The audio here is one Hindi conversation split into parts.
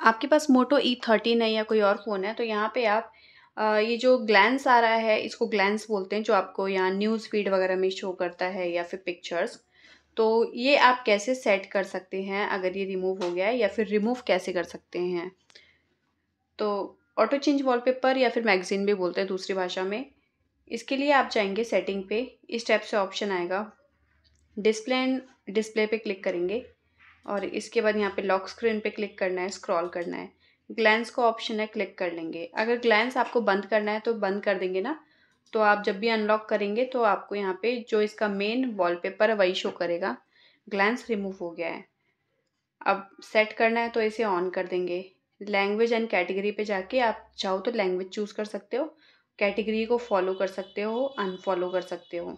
आपके पास मोटो ई थर्टीन है या कोई और फ़ोन है तो यहाँ पे आप आ, ये जो ग्लैंस आ रहा है इसको ग्लैंस बोलते हैं जो आपको यहाँ न्यूज़ फ़ीड वगैरह में शो करता है या फिर पिक्चर्स तो ये आप कैसे सेट कर सकते हैं अगर ये रिमूव हो गया है या फिर रिमूव कैसे कर सकते हैं? तो ऑटो चेंज वॉलपेपर या फिर मैगज़ीन भी बोलते हैं दूसरी भाषा में। इसके लिए आप जाएँगे सेटिंग पे इस टाइप से ऑप्शन आएगा। डिस्प्ले डिस्प्ले पे क्लिक करेंगे। और इसके बाद यहाँ पे लॉक स्क्रीन पे क्लिक करना है स्क्रॉल करना है। ग्लैंस का ऑप्शन है क्लिक कर लेंगे। अगर ग्लैंस आपको बंद करना है तो बंद कर देंगे ना। तो आप जब भी अनलॉक करेंगे तो आपको यहाँ पे जो इसका मेन वॉलपेपर है वही शो करेगा। ग्लैंस रिमूव हो गया है। अब सेट करना है तो इसे ऑन कर देंगे। लैंग्वेज एंड कैटेगरी पे जाके आप चाहो तो लैंग्वेज चूज़ कर सकते हो। कैटेगरी को फॉलो कर सकते हो अनफॉलो कर सकते हो।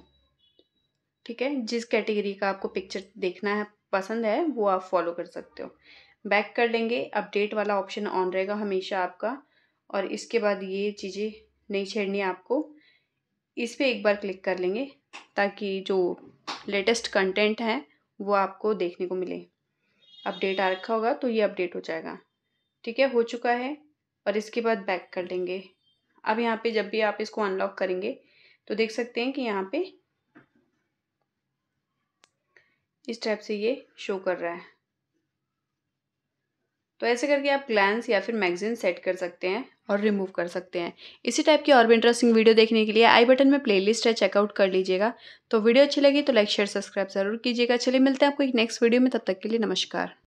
ठीक है? जिस कैटेगरी का आपको पिक्चर देखना है पसंद है, वो आप फॉलो कर सकते हो। बैक कर लेंगे अपडेट वाला ऑप्शन ऑन रहेगा हमेशा आपका। और इसके बाद ये चीज़ें नहीं छेड़नी आपको। इस पर एक बार क्लिक कर लेंगे, ताकि जो लेटेस्ट कंटेंट है, वो आपको देखने को मिले। अपडेट आ रखा होगा तो ये अपडेट हो जाएगा। ठीक है, हो चुका है। और इसके बाद बैक कर लेंगे। अब यहाँ पे जब भी आप इसको अनलॉक करेंगे तो देख सकते हैं कि यहाँ पे इस टाइप से ये शो कर रहा है? तो ऐसे करके आप ग्लैंस या फिर मैगजीन सेट कर सकते हैं और रिमूव कर सकते हैं। इसी टाइप की और भी इंटरेस्टिंग वीडियो देखने के लिए आई बटन में प्लेलिस्ट है चेकआउट कर लीजिएगा। तो वीडियो अच्छी लगी तो लाइक शेयर सब्सक्राइब ज़रूर कीजिएगा। चलिए मिलते हैं आपको एक नेक्स्ट वीडियो में, तब तक के लिए नमस्कार।